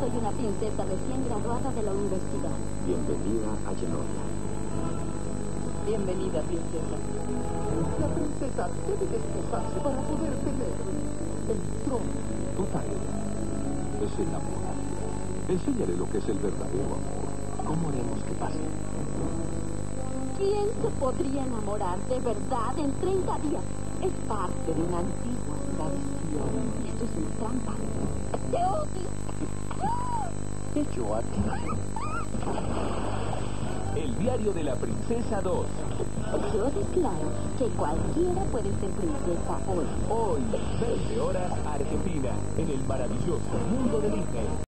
soy una princesa recién graduada de la universidad. Bienvenida a Genoa. Bienvenida, princesa. La princesa debe desposarse para poder tener el trono. Tu tarea es enamorarla. Enséñale lo que es el verdadero amor. ¿Cómo haremos que pase? ¿Quién se podría enamorar de verdad en 30 días? Es parte de una antigua tradición. Esto es una trampa. ¡Te odio! Hecho a ti. El diario de la princesa 2. Yo declaro que cualquiera puede ser princesa hoy. Hoy, 20 horas, Argentina, en el maravilloso mundo de Disney.